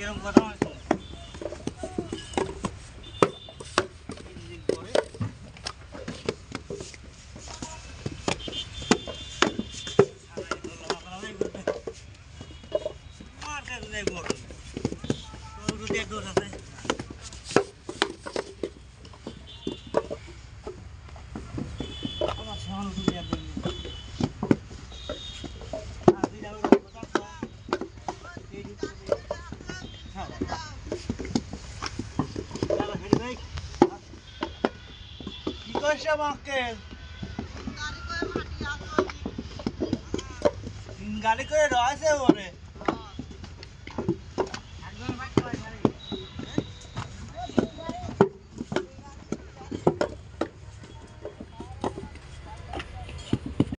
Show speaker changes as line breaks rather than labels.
এরকম কথা Vamos, vamos, vamos. গাড়ি করে রয়েছে ওরে